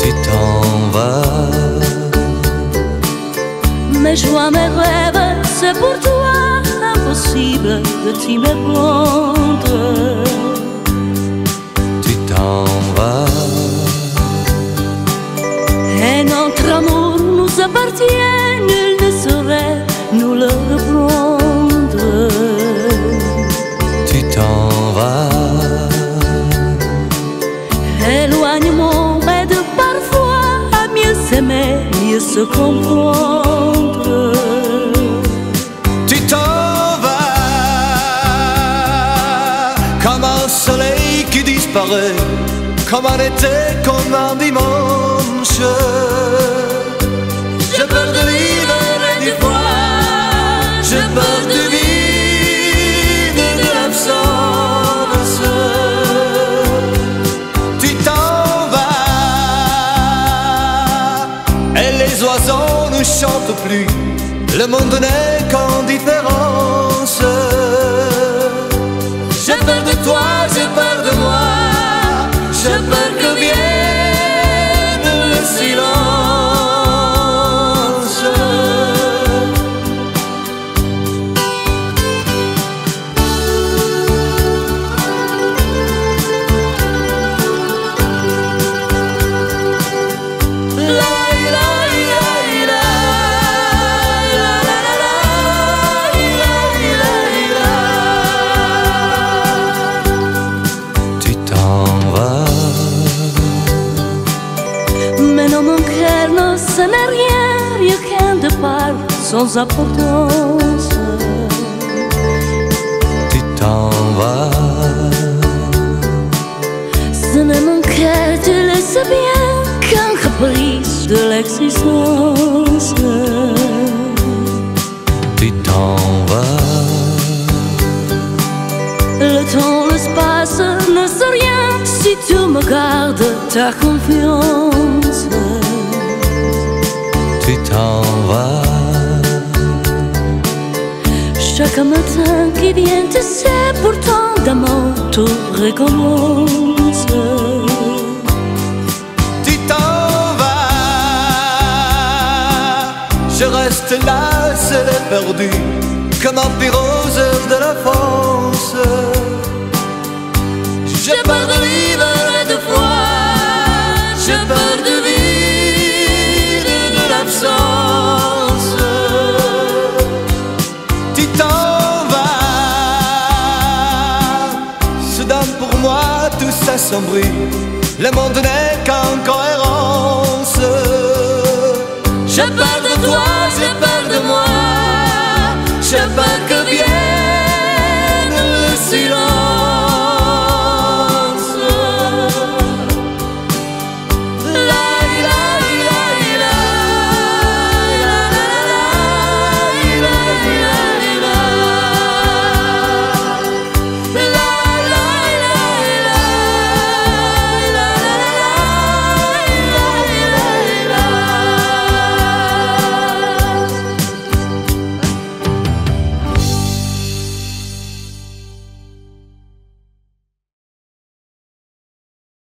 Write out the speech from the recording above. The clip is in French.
Tu t'en vas. Mes joies, mes rêves, c'est pour toi impossible de t'y méprendre. Tu t'en vas. Et notre amour nous appartient. S'aimer, mieux se comprendre. Tu t'en vas comme un soleil qui disparaît, comme un été, comme un dimanche. Oiseaux ne chantent plus. Le monde n'est qu'en différence. J'ai peur de toi, j'ai peur de moi, ce n'est rien, rien qu'un départ sans importance. tu t'en vas, Ce n'est mon cœur, tu le sais bien, qu'un caprice de l'existence. tu t'en vas, Le temps, l'espace ne sont rien si tu me gardes ta confiance. Tu t'en vas, Chaque matin qui vient, tu sais, pourtant d'amour tout recommence. tu t'en vas. Je reste là, seul et perdu, comme un pirose de la France. Pour moi tout s'assombrit, le monde n'est qu'en cohérence. J'ai peur de toi, j'ai peur de moi, j'ai peur que